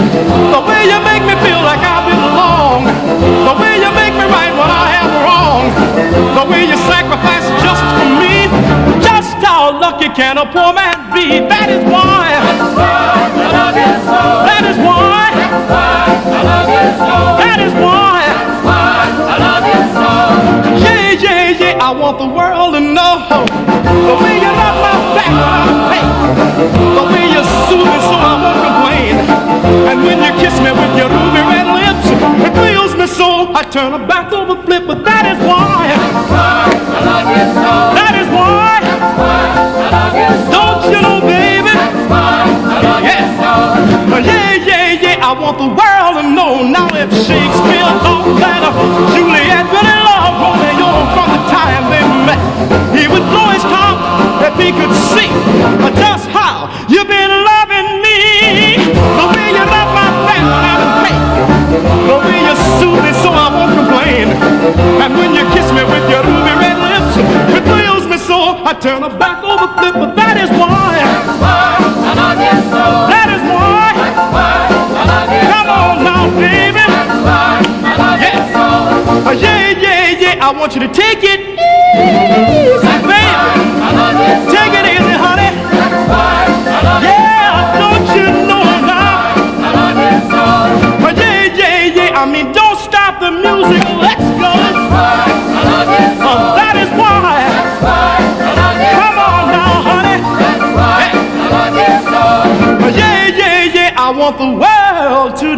The way you make me feel like I belong. The way you make me right when I am wrong. The way you sacrifice just for me. Just how lucky can a poor man be? That is why. That is why. That is why. Yeah, yeah, yeah. I want the world to know And when you kiss me with your ruby red lips, it thrills me so I turn a back over flip. But that is why. That is why. why I love you so. Don't you know, baby? Yeah. Yeah, yeah, yeah. I want the world to know now if Shakespeare thought that Juliet really loved Romeo from the time they met. He would blow his top if he could see And when you kiss me with your ruby red lips, it thrills me so I turn a back over flip. But that is why. That is why. I love you so. That is why. That's why I love you Come on now, baby. That's why I love Yeah. Uh, yeah, yeah, yeah. I want you to take it easy, baby. Take it easy, honey. Yeah, don't you know now? Yeah, yeah, yeah. I mean, I want the world to.